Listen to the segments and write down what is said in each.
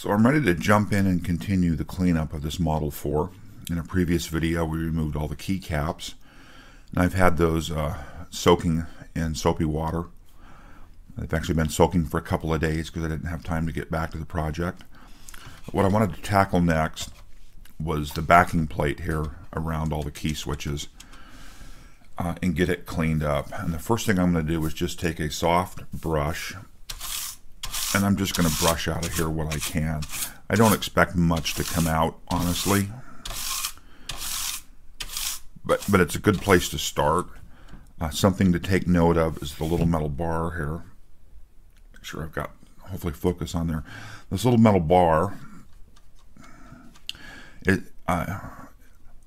So I'm ready to jump in and continue the cleanup of this Model 4. In a previous video we removed all the keycaps and I've had those uh, soaking in soapy water. They've actually been soaking for a couple of days because I didn't have time to get back to the project. What I wanted to tackle next was the backing plate here around all the key switches uh, and get it cleaned up. And the first thing I'm going to do is just take a soft brush and I'm just going to brush out of here what I can. I don't expect much to come out, honestly. But, but it's a good place to start. Uh, something to take note of is the little metal bar here. Make sure I've got, hopefully focus on there. This little metal bar, it uh,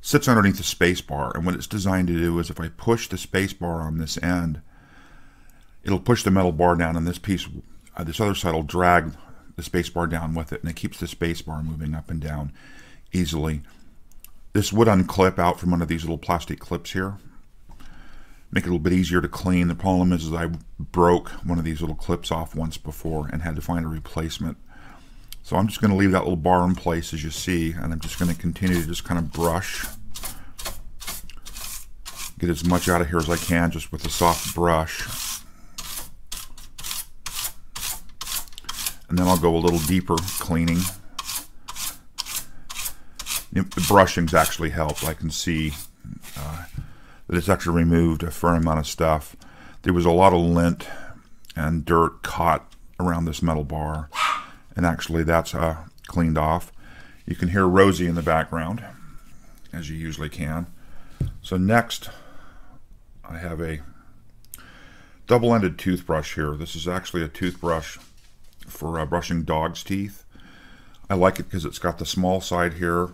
sits underneath the space bar. And what it's designed to do is if I push the space bar on this end, it'll push the metal bar down and this piece uh, this other side will drag the spacebar down with it, and it keeps the spacebar moving up and down easily. This would unclip out from one of these little plastic clips here. Make it a little bit easier to clean. The problem is, is I broke one of these little clips off once before and had to find a replacement. So I'm just going to leave that little bar in place as you see, and I'm just going to continue to just kind of brush. Get as much out of here as I can just with a soft brush. And then I'll go a little deeper cleaning. The brushing's actually helped. I can see uh, that it's actually removed a fair amount of stuff. There was a lot of lint and dirt caught around this metal bar, and actually that's uh, cleaned off. You can hear Rosie in the background, as you usually can. So next, I have a double-ended toothbrush here. This is actually a toothbrush for uh, brushing dog's teeth. I like it because it's got the small side here.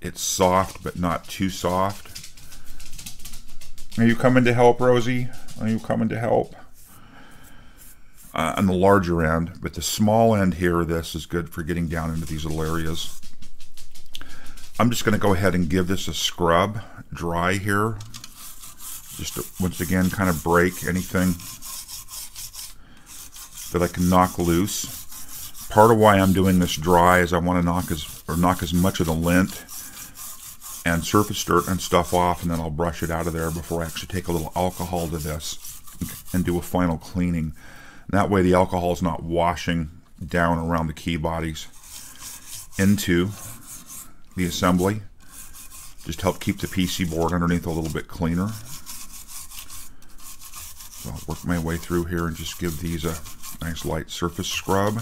It's soft, but not too soft. Are you coming to help, Rosie? Are you coming to help? Uh, on the larger end, but the small end here, this is good for getting down into these little areas. I'm just going to go ahead and give this a scrub dry here. Just to, once again, kind of break anything that I can knock loose. Part of why I'm doing this dry is I want to knock as or knock as much of the lint and surface dirt and stuff off and then I'll brush it out of there before I actually take a little alcohol to this and do a final cleaning. that way the alcohol is not washing down around the key bodies into the assembly. Just help keep the PC board underneath a little bit cleaner. So I'll work my way through here and just give these a Nice light surface scrub.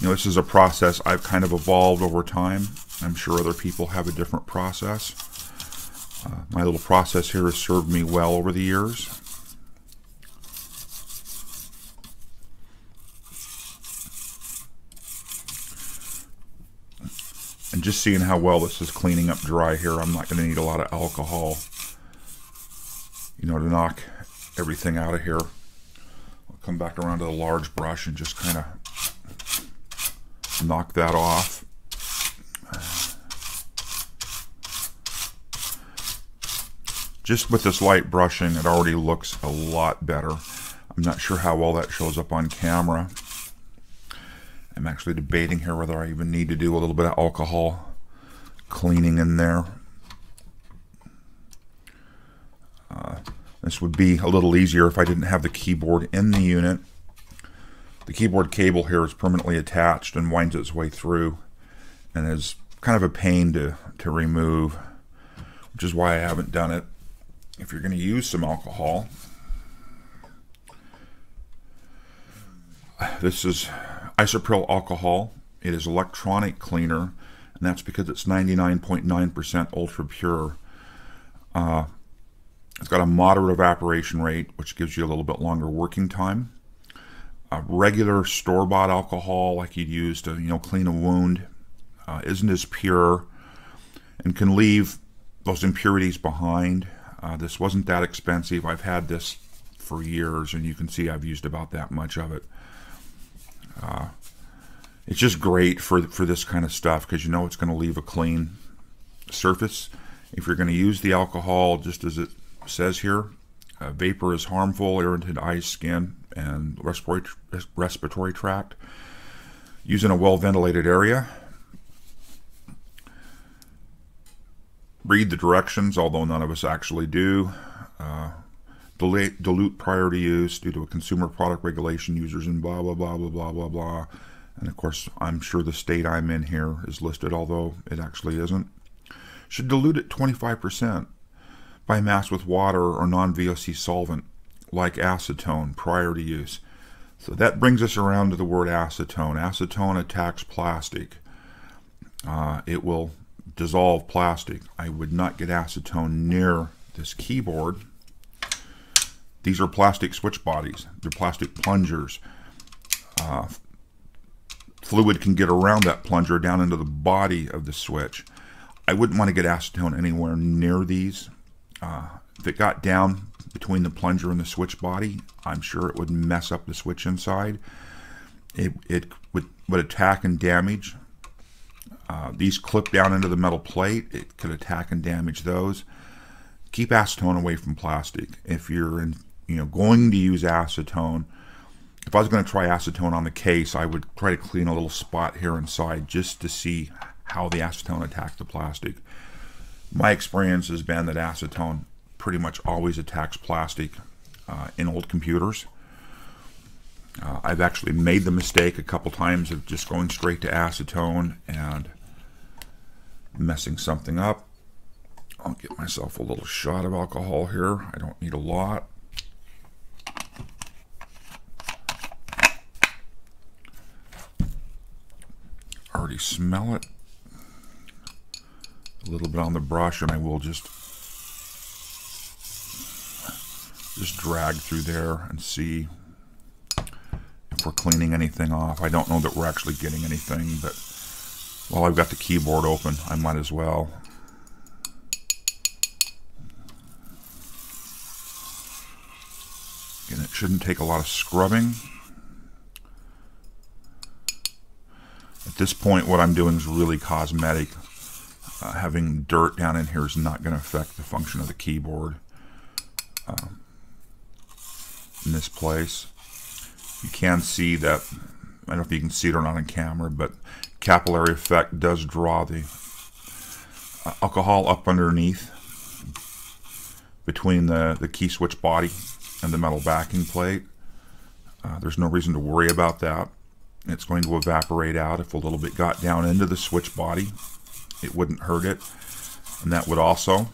You know, this is a process I've kind of evolved over time. I'm sure other people have a different process. Uh, my little process here has served me well over the years. And just seeing how well this is cleaning up dry here, I'm not going to need a lot of alcohol, you know, to knock everything out of here come back around to the large brush and just kind of knock that off. Just with this light brushing, it already looks a lot better. I'm not sure how well that shows up on camera. I'm actually debating here whether I even need to do a little bit of alcohol cleaning in there. Uh, this would be a little easier if I didn't have the keyboard in the unit. The keyboard cable here is permanently attached and winds its way through and is kind of a pain to, to remove, which is why I haven't done it. If you're going to use some alcohol, this is isopropyl alcohol. It is electronic cleaner, and that's because it's 99.9% ultra pure. Uh, it's got a moderate evaporation rate, which gives you a little bit longer working time. A regular store-bought alcohol, like you'd use to you know clean a wound, uh, isn't as pure and can leave those impurities behind. Uh, this wasn't that expensive. I've had this for years, and you can see I've used about that much of it. Uh, it's just great for for this kind of stuff because you know it's going to leave a clean surface. If you're going to use the alcohol just as it says here, uh, vapor is harmful, irritated eyes, skin, and respiratory, respiratory tract. Using a well ventilated area. Read the directions, although none of us actually do. Uh, dilute, dilute prior to use due to a consumer product regulation users and blah, blah, blah, blah, blah, blah, blah. And of course, I'm sure the state I'm in here is listed, although it actually isn't. Should dilute at 25% by mass with water or non-VOC solvent like acetone prior to use. So that brings us around to the word acetone. Acetone attacks plastic. Uh, it will dissolve plastic. I would not get acetone near this keyboard. These are plastic switch bodies. They're plastic plungers. Uh, fluid can get around that plunger down into the body of the switch. I wouldn't want to get acetone anywhere near these. Uh, if it got down between the plunger and the switch body, I'm sure it would mess up the switch inside. It, it would, would attack and damage. Uh, these clip down into the metal plate. It could attack and damage those. Keep acetone away from plastic. If you're in, you know going to use acetone, if I was going to try acetone on the case, I would try to clean a little spot here inside just to see how the acetone attacked the plastic. My experience has been that acetone pretty much always attacks plastic uh, in old computers. Uh, I've actually made the mistake a couple times of just going straight to acetone and messing something up. I'll get myself a little shot of alcohol here. I don't need a lot. Already smell it. A little bit on the brush and I will just just drag through there and see if we're cleaning anything off. I don't know that we're actually getting anything, but while I've got the keyboard open, I might as well. And it shouldn't take a lot of scrubbing. At this point, what I'm doing is really cosmetic. Uh, having dirt down in here is not going to affect the function of the keyboard. Um, in this place. You can see that, I don't know if you can see it or not on camera, but capillary effect does draw the uh, alcohol up underneath between the, the key switch body and the metal backing plate. Uh, there's no reason to worry about that. It's going to evaporate out if a little bit got down into the switch body. It wouldn't hurt it. And that would also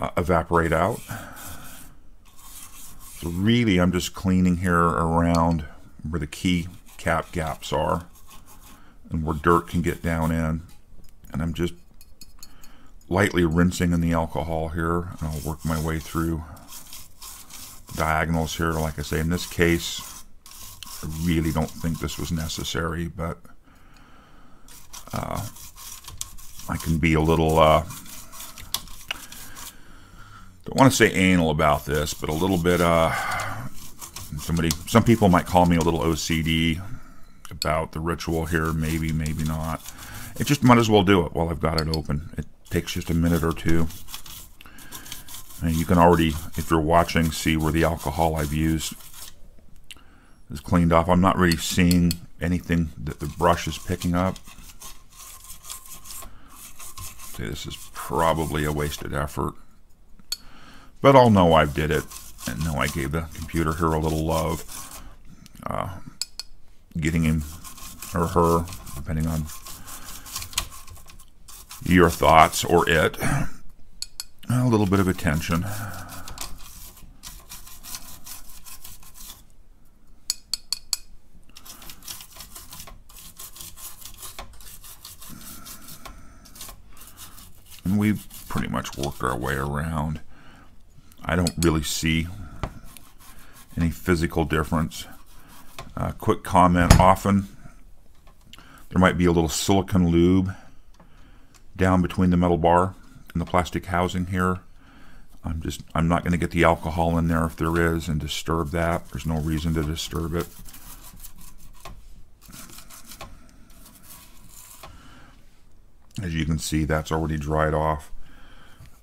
uh, evaporate out. So really I'm just cleaning here around where the key cap gaps are and where dirt can get down in. And I'm just lightly rinsing in the alcohol here and I'll work my way through diagonals here. Like I say, in this case, I really don't think this was necessary, but uh, I can be a little uh, don't want to say anal about this, but a little bit. Uh, somebody, some people might call me a little OCD about the ritual here. Maybe, maybe not. It just might as well do it while I've got it open. It takes just a minute or two. And you can already, if you're watching, see where the alcohol I've used is cleaned off. I'm not really seeing anything that the brush is picking up. This is probably a wasted effort. But I'll know I did it and know I gave the computer here a little love. Uh, getting him or her, depending on your thoughts or it, a little bit of attention. And we've pretty much worked our way around. I don't really see any physical difference. Uh, quick comment, often there might be a little silicon lube down between the metal bar and the plastic housing here. I'm just I'm not going to get the alcohol in there if there is and disturb that. There's no reason to disturb it. As you can see, that's already dried off.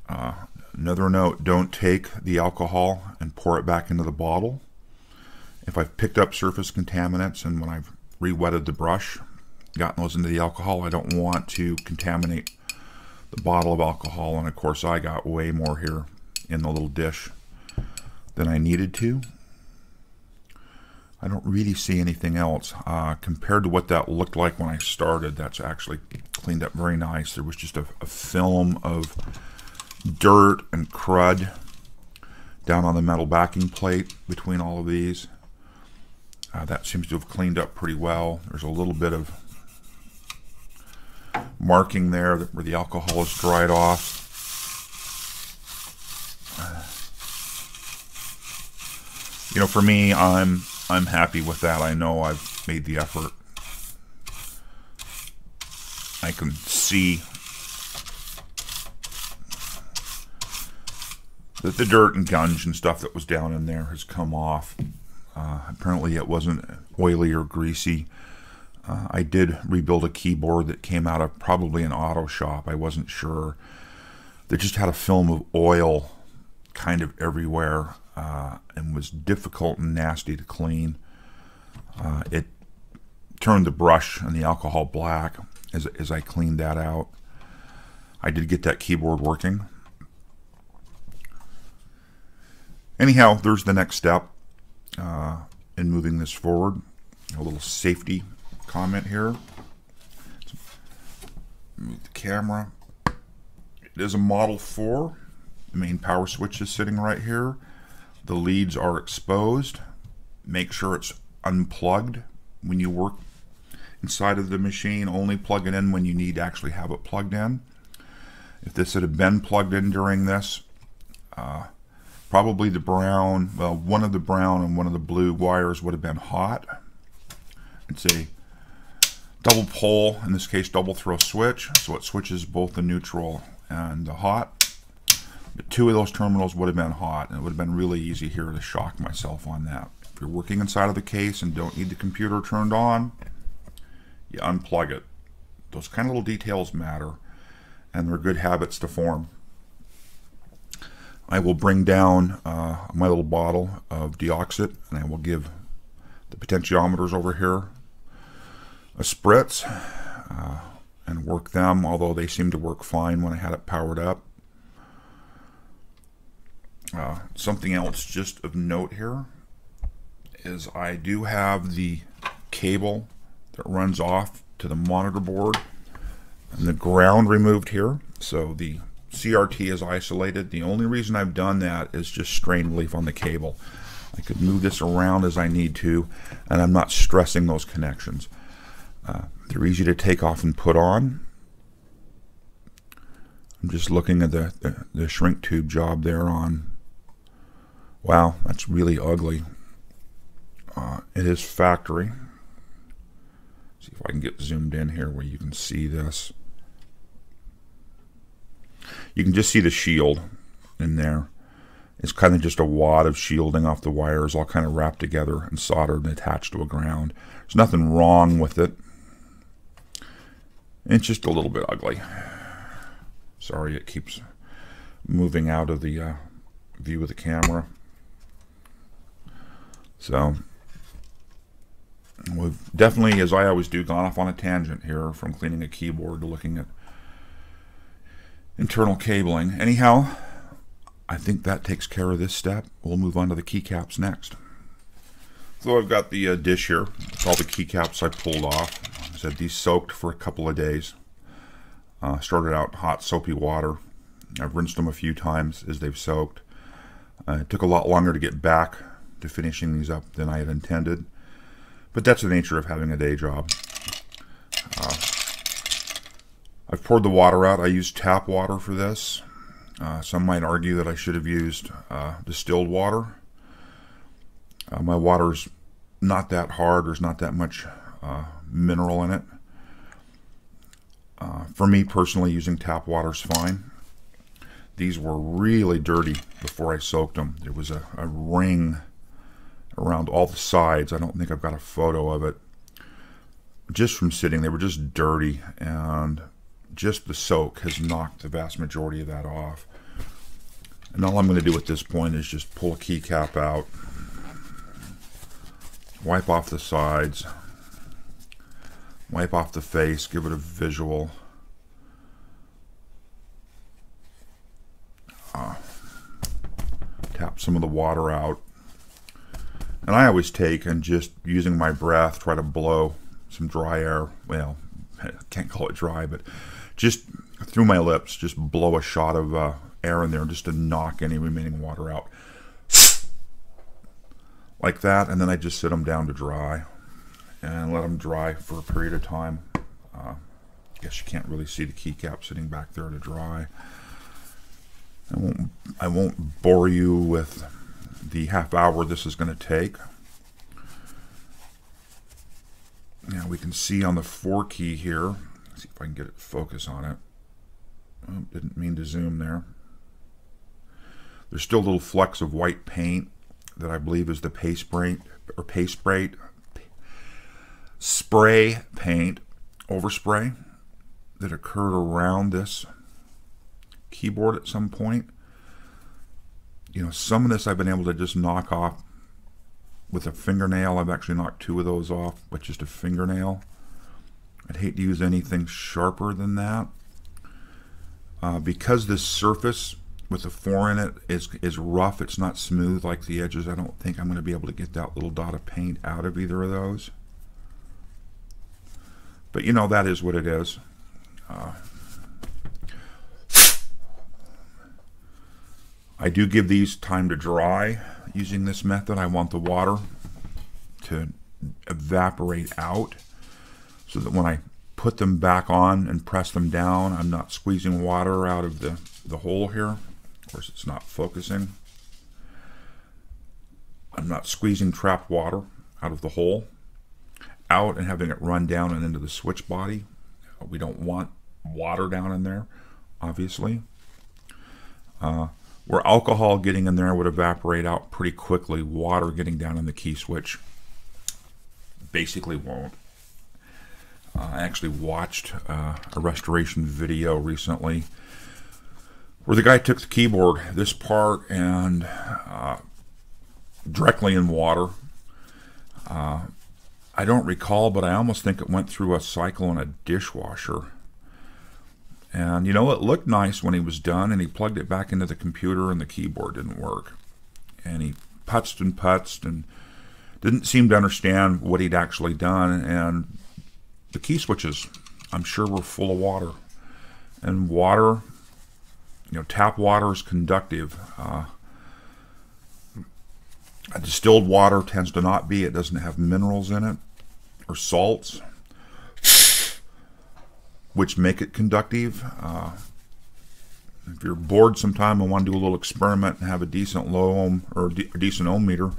Uh, Another note, don't take the alcohol and pour it back into the bottle. if I've picked up surface contaminants and when I've re-wetted the brush, gotten those into the alcohol, I don't want to contaminate the bottle of alcohol. And of course, I got way more here in the little dish than I needed to. I don't really see anything else. Uh, compared to what that looked like when I started, that's actually cleaned up very nice. There was just a, a film of dirt and crud down on the metal backing plate between all of these. Uh, that seems to have cleaned up pretty well. There's a little bit of marking there where the alcohol is dried off. you know, for me, I'm I'm happy with that. I know I've made the effort. I can see that the dirt and gunge and stuff that was down in there has come off. Uh, apparently, it wasn't oily or greasy. Uh, I did rebuild a keyboard that came out of probably an auto shop. I wasn't sure. That just had a film of oil kind of everywhere uh, and was difficult and nasty to clean. Uh, it turned the brush and the alcohol black as, as I cleaned that out. I did get that keyboard working. Anyhow, there's the next step uh, in moving this forward. A little safety comment here. Move the camera. It is a Model 4. The main power switch is sitting right here. The leads are exposed. Make sure it's unplugged when you work inside of the machine. Only plug it in when you need to actually have it plugged in. If this had been plugged in during this, uh, probably the brown, well, one of the brown and one of the blue wires would have been hot. It's a double pole, in this case double throw switch, so it switches both the neutral and the hot. But two of those terminals would have been hot, and it would have been really easy here to shock myself on that. If you're working inside of the case and don't need the computer turned on, you unplug it. Those kind of little details matter, and they're good habits to form. I will bring down uh, my little bottle of deoxit, and I will give the potentiometers over here a spritz uh, and work them, although they seem to work fine when I had it powered up. Uh, something else just of note here is I do have the cable that runs off to the monitor board and the ground removed here. So the CRT is isolated. The only reason I've done that is just strain relief on the cable. I could move this around as I need to, and I'm not stressing those connections. Uh, they're easy to take off and put on. I'm just looking at the, the, the shrink tube job there on Wow, that's really ugly. Uh, it is factory. See if I can get zoomed in here where you can see this. You can just see the shield in there. It's kind of just a wad of shielding off the wires all kind of wrapped together and soldered and attached to a ground. There's nothing wrong with it. It's just a little bit ugly. Sorry, it keeps moving out of the uh, view of the camera. So we've definitely, as I always do, gone off on a tangent here from cleaning a keyboard to looking at internal cabling. Anyhow, I think that takes care of this step. We'll move on to the keycaps next. So I've got the uh, dish here. It's all the keycaps I pulled off. I said these soaked for a couple of days. Uh, started out hot soapy water. I've rinsed them a few times as they've soaked. Uh, it took a lot longer to get back to finishing these up than I had intended. But that's the nature of having a day job. Uh, I've poured the water out. I used tap water for this. Uh, some might argue that I should have used uh, distilled water. Uh, my water's not that hard. There's not that much uh, mineral in it. Uh, for me personally, using tap water is fine. These were really dirty before I soaked them. There was a, a ring around all the sides. I don't think I've got a photo of it. Just from sitting, they were just dirty, and just the soak has knocked the vast majority of that off. And all I'm going to do at this point is just pull a keycap out. wipe off the sides, wipe off the face, give it a visual. Uh, tap some of the water out. And I always take and just using my breath try to blow some dry air. Well, I can't call it dry, but just through my lips, just blow a shot of uh, air in there just to knock any remaining water out. Like that, and then I just sit them down to dry and let them dry for a period of time. Uh, I guess you can't really see the keycap sitting back there to dry. I won't, I won't bore you with the half hour this is going to take. Now we can see on the 4 key here, see if I can get it focus on it. Oh, didn't mean to zoom there. There's still little flecks of white paint that I believe is the paste paint or paste spray spray paint overspray that occurred around this keyboard at some point. You know, some of this I've been able to just knock off with a fingernail. I've actually knocked two of those off with just a fingernail. I'd hate to use anything sharper than that. Uh, because this surface with the four in it is, is rough, it's not smooth like the edges, I don't think I'm going to be able to get that little dot of paint out of either of those. But you know, that is what it is. Uh, I do give these time to dry using this method. I want the water to evaporate out so that when I put them back on and press them down, I'm not squeezing water out of the, the hole here. Of course, it's not focusing. I'm not squeezing trapped water out of the hole out and having it run down and into the switch body. We don't want water down in there, obviously. Uh, where alcohol getting in there would evaporate out pretty quickly, water getting down in the key switch basically won't. Uh, I actually watched uh, a restoration video recently where the guy took the keyboard, this part, and uh, directly in water. Uh, I don't recall, but I almost think it went through a cycle in a dishwasher. And you know, it looked nice when he was done, and he plugged it back into the computer, and the keyboard didn't work. And he putzed and putzed and didn't seem to understand what he'd actually done. And the key switches, I'm sure, were full of water. And water, you know, tap water is conductive. Uh, distilled water tends to not be. It doesn't have minerals in it or salts which make it conductive. Uh, if you're bored sometime and want to do a little experiment and have a decent low ohm or de decent ohm meter,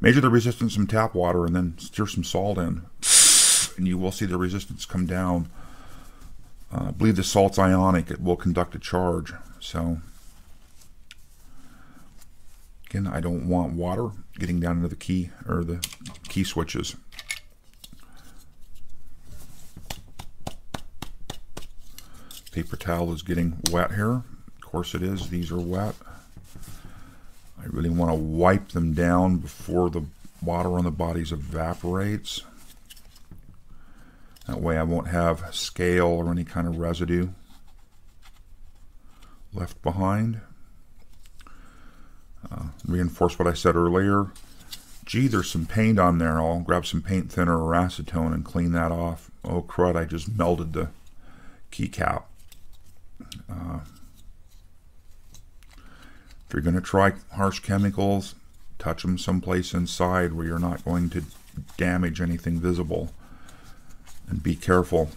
measure the resistance from tap water and then stir some salt in, and you will see the resistance come down. Uh, I believe the salt's ionic; it will conduct a charge. So, again, I don't want water getting down into the key or the key switches. Paper towel is getting wet here. Of course it is. These are wet. I really want to wipe them down before the water on the bodies evaporates. That way I won't have scale or any kind of residue left behind. Uh, reinforce what I said earlier. Gee, there's some paint on there. I'll grab some paint thinner or acetone and clean that off. Oh crud, I just melted the keycap. Uh, if you're going to try harsh chemicals, touch them someplace inside where you're not going to damage anything visible. And be careful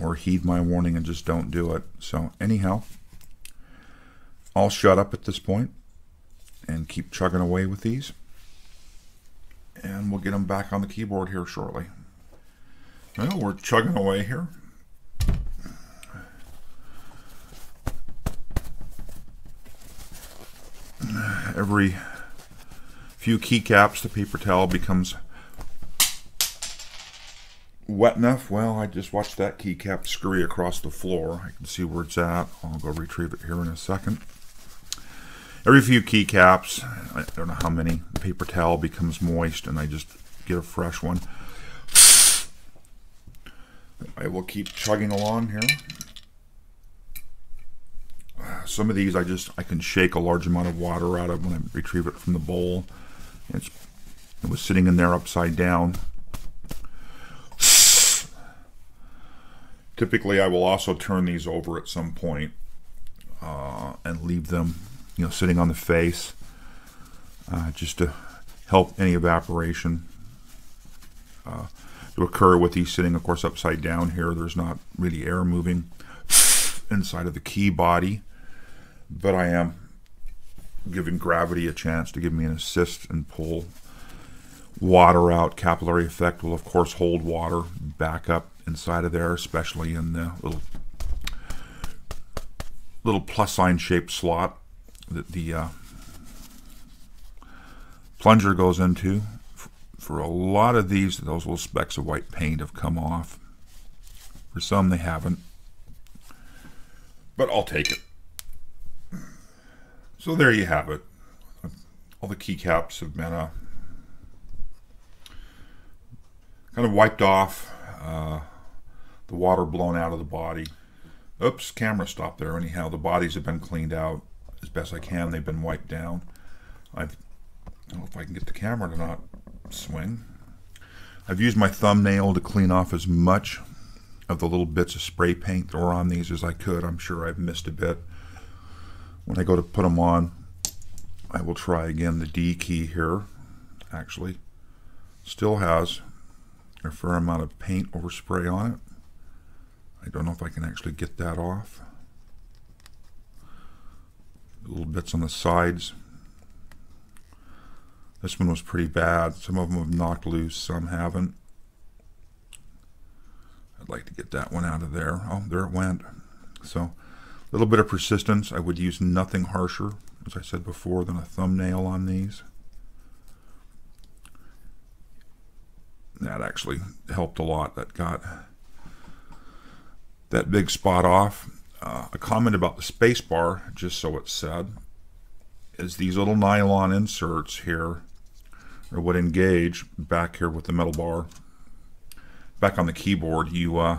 or heed my warning and just don't do it. So anyhow, I'll shut up at this point and keep chugging away with these. And we'll get them back on the keyboard here shortly. Well, we're chugging away here. Every few keycaps the paper towel becomes wet enough. Well, I just watched that keycap scurry across the floor. I can see where it's at. I'll go retrieve it here in a second. Every few keycaps, I don't know how many, the paper towel becomes moist and I just get a fresh one. I will keep chugging along here. Some of these I just I can shake a large amount of water out of when I retrieve it from the bowl. It's, it was sitting in there upside down. Typically, I will also turn these over at some point, uh, and leave them, you know, sitting on the face, uh, just to help any evaporation uh, to occur with these sitting, of course, upside down here. There's not really air moving inside of the key body, but I am giving gravity a chance to give me an assist and pull water out. Capillary effect will, of course, hold water back up inside of there, especially in the little little plus sign shaped slot that the uh, plunger goes into. For a lot of these, those little specks of white paint have come off. For some, they haven't. But I'll take it. So there you have it. All the keycaps have been kind of wiped off. Uh, the water blown out of the body. Oops, camera stopped there. Anyhow, the bodies have been cleaned out as best I can. They've been wiped down. I've, I don't know if I can get the camera to not swing. I've used my thumbnail to clean off as much of the little bits of spray paint that were on these as I could. I'm sure I've missed a bit. When I go to put them on, I will try again the D key here. Actually, still has a fair amount of paint overspray on it. I don't know if I can actually get that off. Little bits on the sides. This one was pretty bad. Some of them have knocked loose, some haven't. I'd like to get that one out of there. Oh, there it went. So, little bit of persistence. I would use nothing harsher, as I said before, than a thumbnail on these. That actually helped a lot. That got that big spot off. Uh, a comment about the space bar, just so it's said, is these little nylon inserts here or would engage back here with the metal bar back on the keyboard you uh,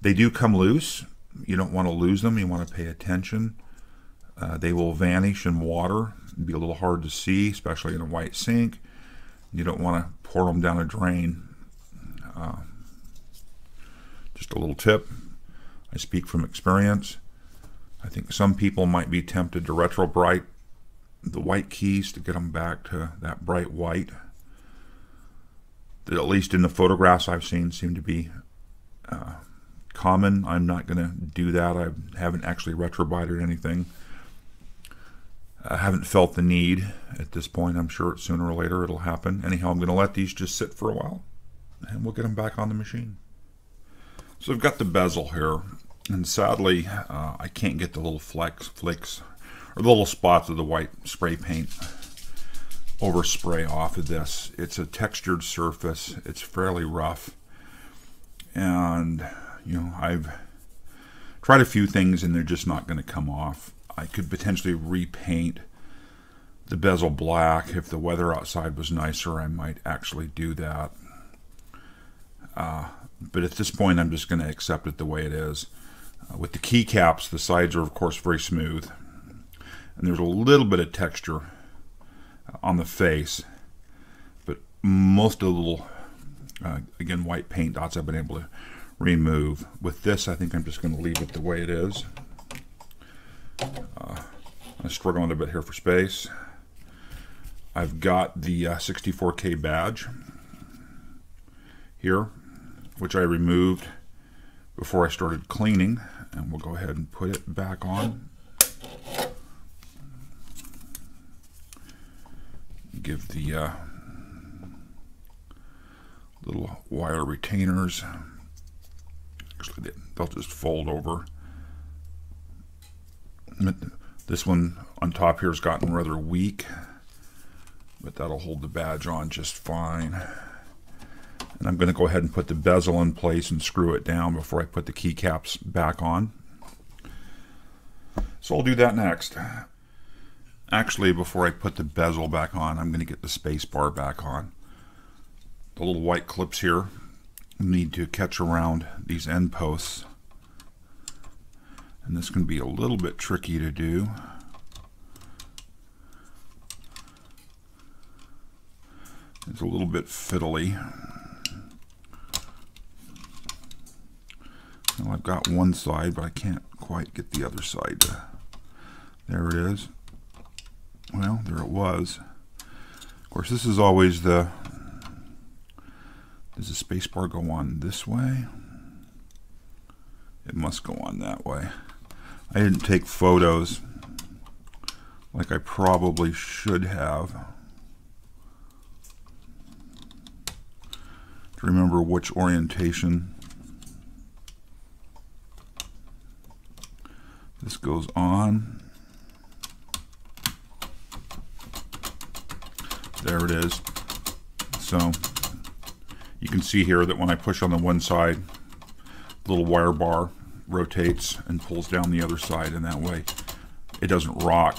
they do come loose you don't want to lose them you want to pay attention. Uh, they will vanish in water It'd be a little hard to see especially in a white sink. You don't want to pour them down a drain. Uh, just a little tip I speak from experience. I think some people might be tempted to retro bright the white keys to get them back to that bright white. That at least in the photographs I've seen seem to be uh, common. I'm not going to do that. I haven't actually retrobrighted anything. I haven't felt the need at this point. I'm sure sooner or later it'll happen. Anyhow, I'm going to let these just sit for a while and we'll get them back on the machine. So I've got the bezel here and sadly uh, I can't get the little flecks, flicks or the little spots of the white spray paint overspray off of this. It's a textured surface. It's fairly rough. And, you know, I've tried a few things and they're just not going to come off. I could potentially repaint the bezel black. If the weather outside was nicer, I might actually do that. Uh, but at this point, I'm just going to accept it the way it is. Uh, with the keycaps, the sides are, of course, very smooth and there's a little bit of texture on the face but most of the little uh, again white paint dots I've been able to remove. With this I think I'm just going to leave it the way it is. Uh, I'm struggling a bit here for space. I've got the uh, 64k badge here which I removed before I started cleaning and we'll go ahead and put it back on. Give the uh, little wire retainers. Actually, they'll just fold over. This one on top here has gotten rather weak, but that'll hold the badge on just fine. And I'm going to go ahead and put the bezel in place and screw it down before I put the keycaps back on. So I'll do that next. Actually, before I put the bezel back on, I'm going to get the space bar back on. The little white clips here need to catch around these end posts. And this can be a little bit tricky to do. It's a little bit fiddly. Well, I've got one side, but I can't quite get the other side. To, there it is. Well, there it was. Of course, this is always the... Does the spacebar go on this way? It must go on that way. I didn't take photos like I probably should have. To remember which orientation this goes on. There it is. So you can see here that when I push on the one side, the little wire bar rotates and pulls down the other side and that way it doesn't rock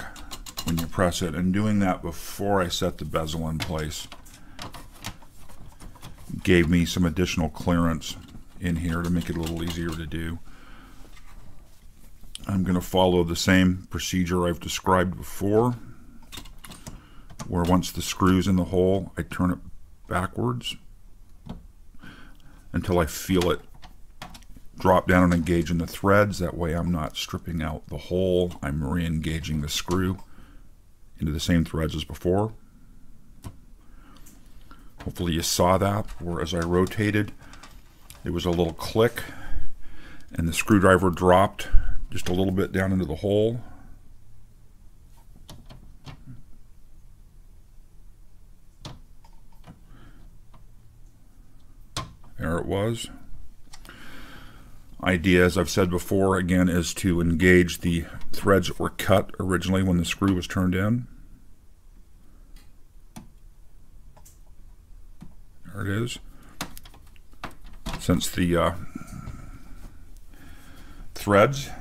when you press it. And doing that before I set the bezel in place gave me some additional clearance in here to make it a little easier to do. I'm going to follow the same procedure I've described before where once the screw's in the hole, I turn it backwards until I feel it drop down and engage in the threads. That way I'm not stripping out the hole. I'm re-engaging the screw into the same threads as before. Hopefully you saw that, where as I rotated, there was a little click and the screwdriver dropped just a little bit down into the hole. There it was. Idea, as I've said before, again, is to engage the threads that were cut originally when the screw was turned in. There it is. Since the uh, threads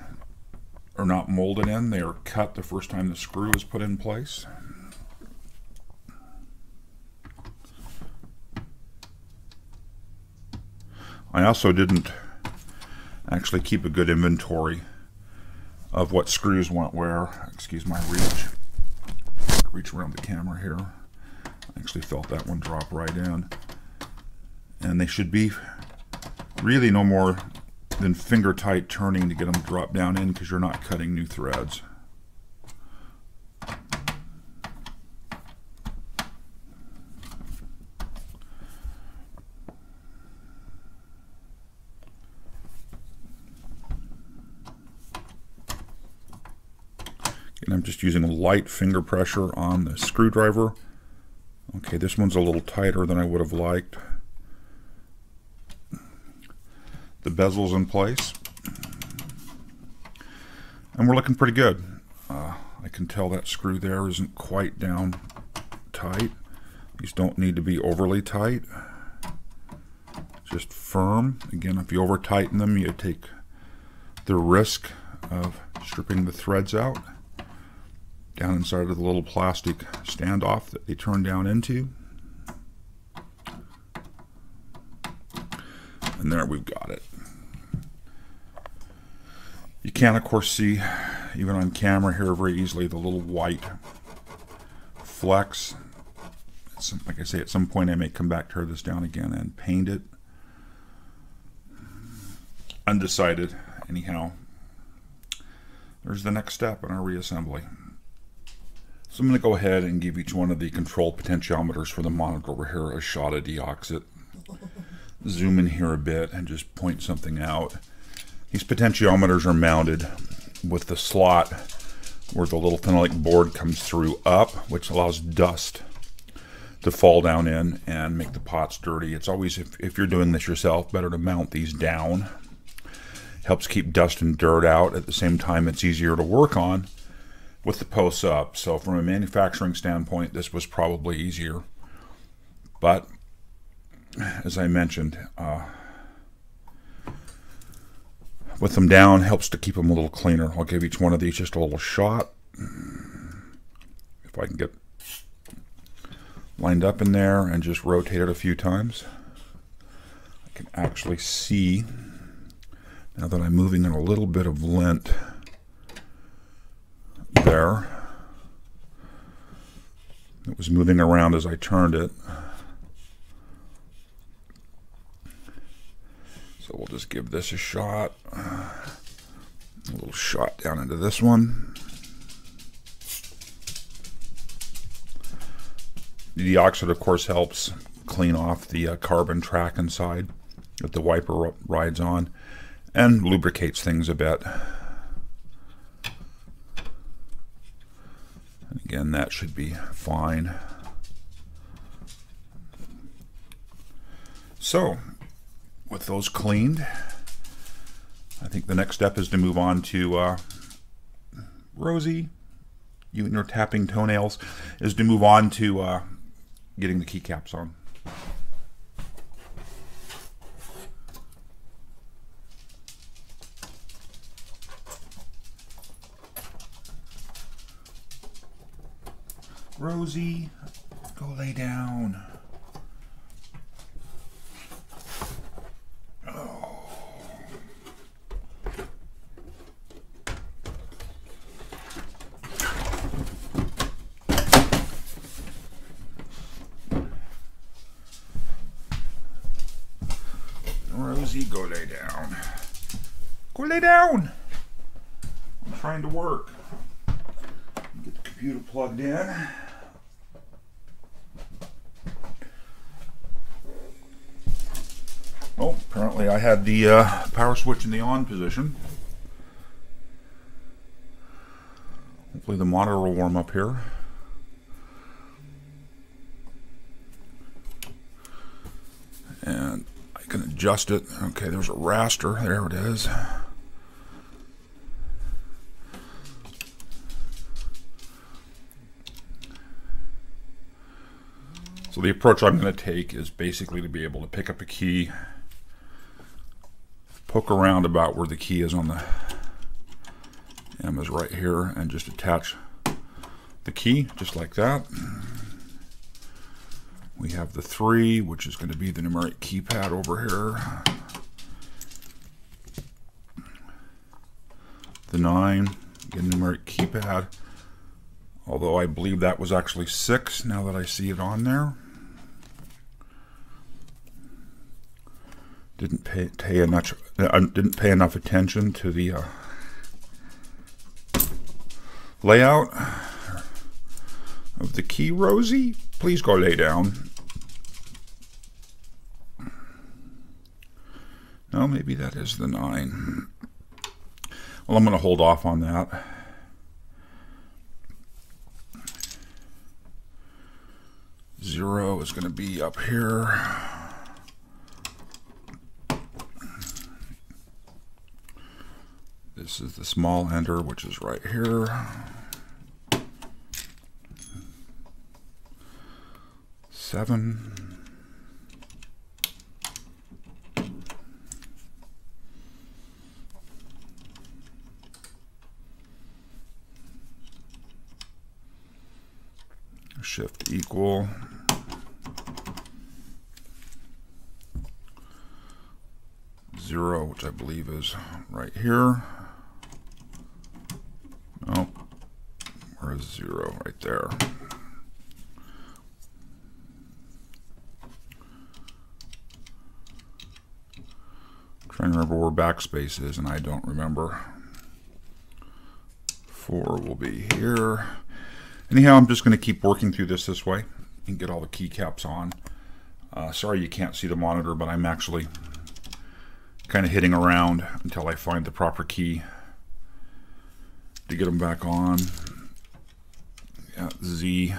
are not molded in, they are cut the first time the screw is put in place. I also didn't actually keep a good inventory of what screws went where. Excuse my reach. Reach around the camera here. I actually felt that one drop right in. And they should be really no more than finger tight turning to get them drop down in because you're not cutting new threads. Just using light finger pressure on the screwdriver. Okay, this one's a little tighter than I would have liked. The bezel's in place. And we're looking pretty good. Uh, I can tell that screw there isn't quite down tight. These don't need to be overly tight. Just firm. Again, if you over tighten them, you take the risk of stripping the threads out down inside of the little plastic standoff that they turn down into. And there we've got it. You can, of course, see, even on camera here, very easily the little white flecks. Some, like I say, at some point I may come back, tear this down again, and paint it. Undecided, anyhow. There's the next step in our reassembly. So I'm going to go ahead and give each one of the control potentiometers for the monitor over here a shot of deoxit. Zoom in here a bit and just point something out. These potentiometers are mounted with the slot where the little phenolic board comes through up, which allows dust to fall down in and make the pots dirty. It's always, if, if you're doing this yourself, better to mount these down. Helps keep dust and dirt out. At the same time, it's easier to work on with the posts up. So from a manufacturing standpoint, this was probably easier. But as I mentioned, uh, with them down helps to keep them a little cleaner. I'll give each one of these just a little shot. If I can get lined up in there and just rotate it a few times, I can actually see, now that I'm moving in a little bit of lint there, it was moving around as I turned it. So we'll just give this a shot. A little shot down into this one. DeoxIT, of course, helps clean off the uh, carbon track inside that the wiper rides on and lubricates things a bit. Again, that should be fine. So, with those cleaned, I think the next step is to move on to uh, Rosie. You and your tapping toenails is to move on to uh, getting the keycaps on. Rosie, go lay down. Oh. Rosie, go lay down. Go lay down. I'm trying to work. Get the computer plugged in. Oh, apparently I had the uh, power switch in the on position. Hopefully the monitor will warm up here. And I can adjust it. Okay, there's a raster. There it is. So the approach I'm going to take is basically to be able to pick up a key, poke around about where the key is on the M is right here, and just attach the key just like that. We have the three, which is going to be the numeric keypad over here. The nine, again, numeric keypad. Although I believe that was actually six now that I see it on there. Didn't pay, pay enough. Uh, didn't pay enough attention to the uh, layout of the key, Rosie. Please go lay down. No, maybe that is the 9. Well, I'm going to hold off on that. Zero is going to be up here. This is the small ender, which is right here. seven. Shift equal. Zero, which I believe is right here. Oh, zero? Right there. Trying to remember where backspace is, and I don't remember. Four will be here. Anyhow, I'm just going to keep working through this this way and get all the keycaps on. Uh, sorry you can't see the monitor, but I'm actually kind of hitting around until I find the proper key to get them back on. Yeah, Z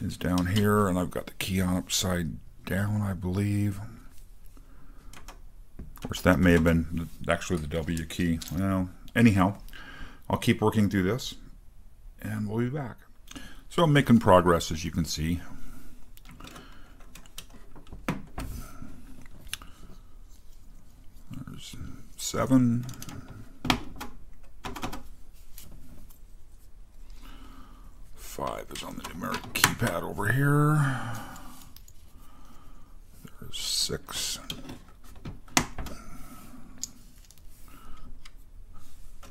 is down here, and I've got the key on upside down, I believe. Of course, that may have been actually the W key. Well, anyhow, I'll keep working through this, and we'll be back. So I'm making progress, as you can see. There's seven. Is on the numeric keypad over here. There's six.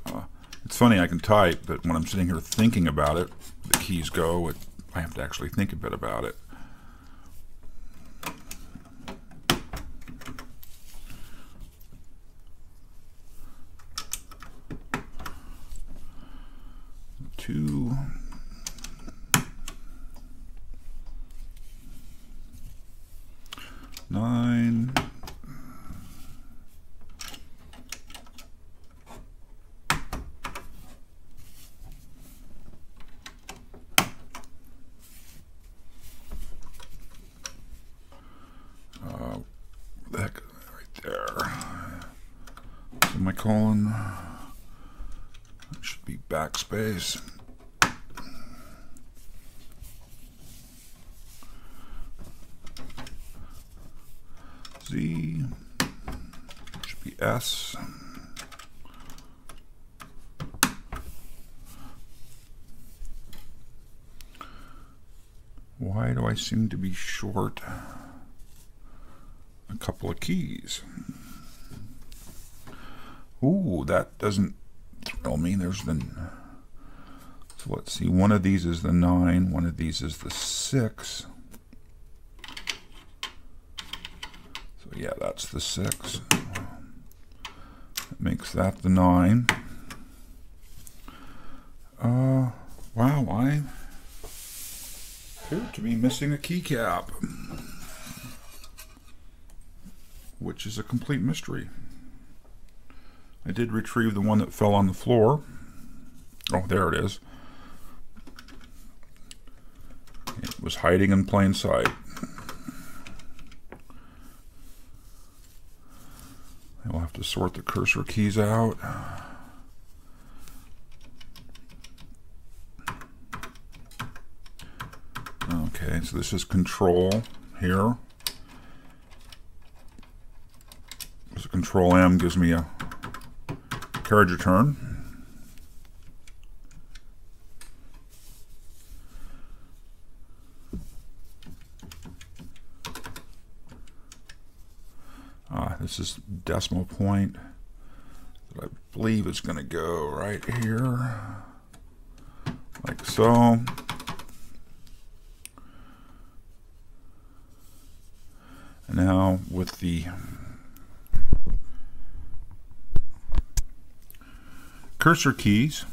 Uh, it's funny, I can type, but when I'm sitting here thinking about it, the keys go, it, I have to actually think a bit about it. Two. Nine. Uh, heck, right there. Semicolon. That should be backspace. Z should be S. Why do I seem to be short a couple of keys? Ooh, that doesn't thrill me. There's the. So let's see. One of these is the 9, one of these is the 6. So yeah, that's the 6. That makes that the 9. Uh, wow, I appear to be missing a keycap, which is a complete mystery. I did retrieve the one that fell on the floor. Oh, there it is. It was hiding in plain sight. I'll have to sort the cursor keys out. Okay, so this is control here. So control M gives me a carriage return. Uh, this is decimal point that I believe is going to go right here, like so. Now with the cursor keys,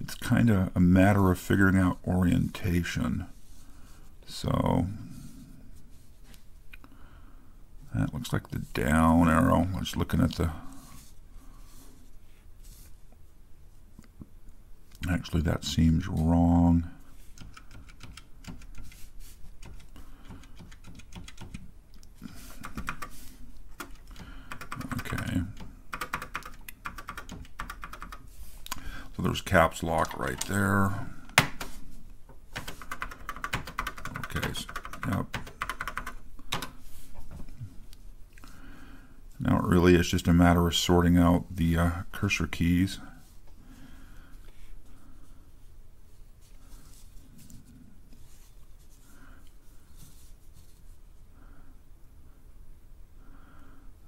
it's kind of a matter of figuring out orientation. So that looks like the down arrow. I was looking at the actually that seems wrong. Okay. So there's caps lock right there. Okay, so, yep. Now it really is just a matter of sorting out the uh, cursor keys.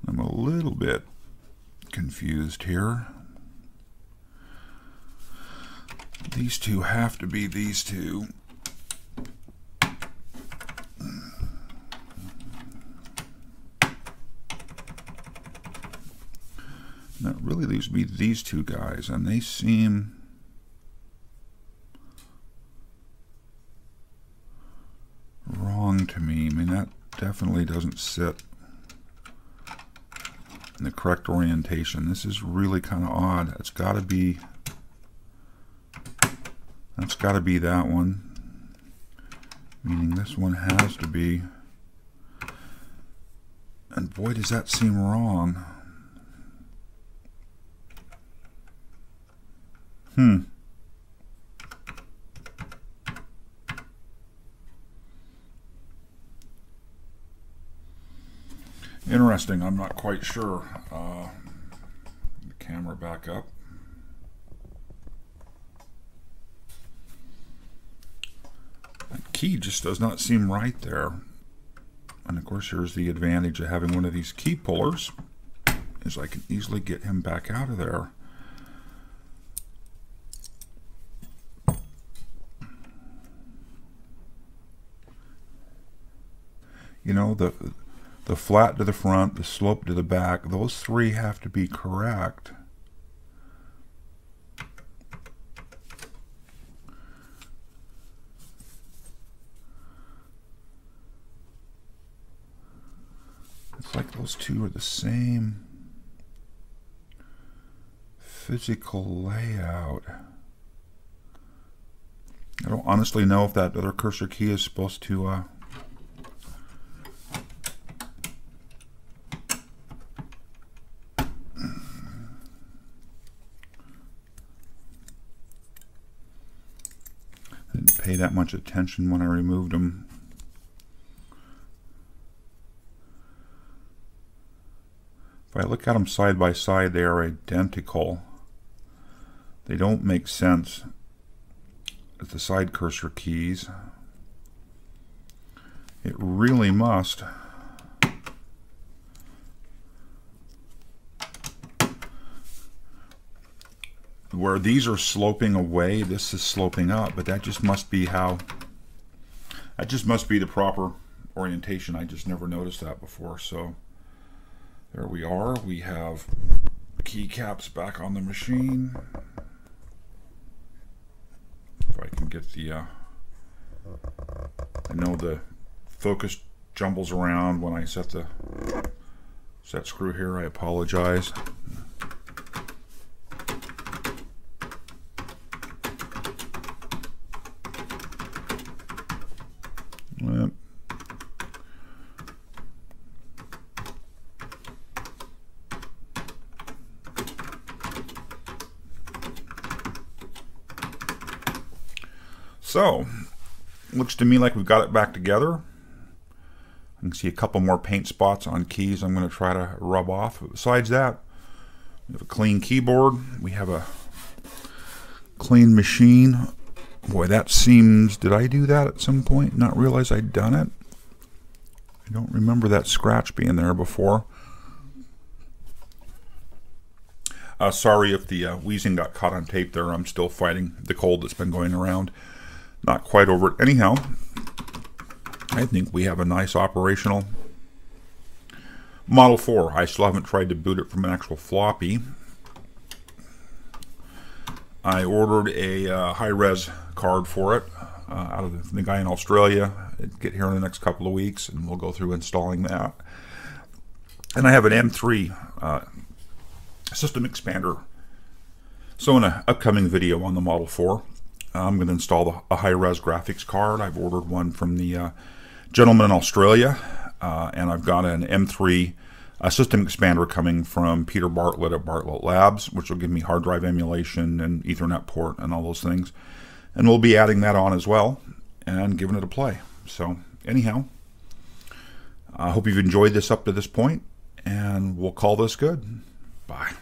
I'm a little bit confused here. These two have to be these two. That really leaves me these two guys, and they seem wrong to me. I mean, that definitely doesn't sit in the correct orientation. This is really kind of odd. It's got to be, that's got to be that one. Meaning this one has to be, and boy does that seem wrong. Hmm. Interesting. I'm not quite sure. Uh, camera back up. Key just does not seem right there. And of course, here's the advantage of having one of these key pullers, is I can easily get him back out of there. You know, the the flat to the front, the slope to the back, those three have to be correct. It's like those two are the same physical layout. I don't honestly know if that other cursor key is supposed to uh, didn't pay that much attention when I removed them. If I look at them side by side, they are identical. They don't make sense as the side cursor keys. It really must. Where these are sloping away, this is sloping up, but that just must be how, that just must be the proper orientation. I just never noticed that before, so. There we are. We have keycaps back on the machine. If I can get the, uh, I know the focus jumbles around when I set the set screw here. I apologize. So, looks to me like we've got it back together. I can see a couple more paint spots on keys I'm going to try to rub off. Besides that, we have a clean keyboard. We have a clean machine. Boy, that seems... Did I do that at some point? Not realize I'd done it? I don't remember that scratch being there before. Uh, sorry if the uh, wheezing got caught on tape there. I'm still fighting the cold that's been going around not quite over it. Anyhow, I think we have a nice operational Model 4. I still haven't tried to boot it from an actual floppy. I ordered a uh, high-res card for it uh, out of the guy in Australia. It'll get here in the next couple of weeks, and we'll go through installing that. And I have an M3 uh, system expander. So in an upcoming video on the Model 4, I'm going to install a high-res graphics card. I've ordered one from the uh, gentleman in Australia, uh, and I've got an M3 a system expander coming from Peter Bartlett at Bartlett Labs, which will give me hard drive emulation and Ethernet port and all those things. And we'll be adding that on as well and giving it a play. So anyhow, I hope you've enjoyed this up to this point, and we'll call this good. Bye.